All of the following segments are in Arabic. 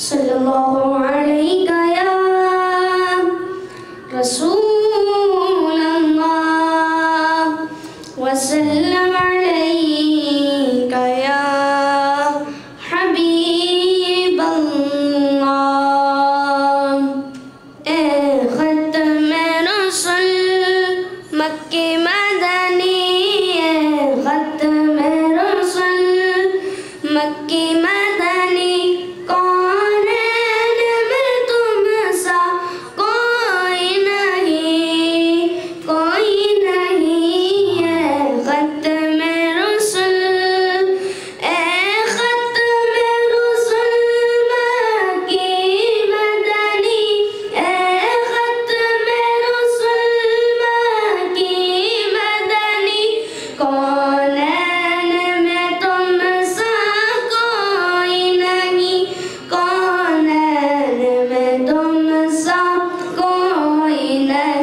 صلى الله عليك يا رسول الله. وسلم सा कोई नहीं।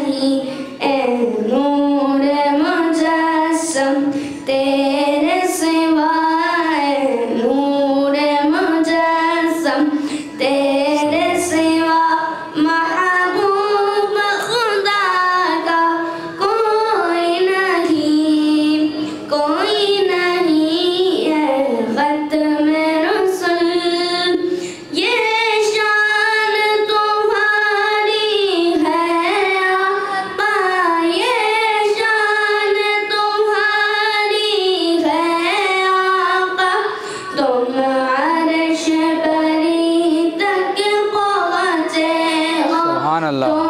看了。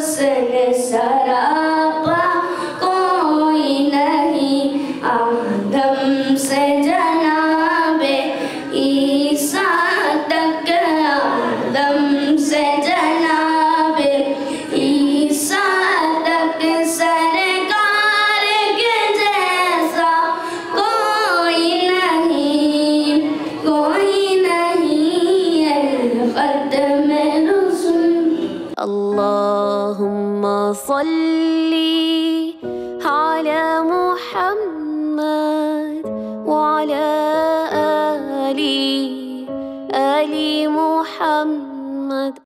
se les hará. اللهم صل على محمد وعلى آله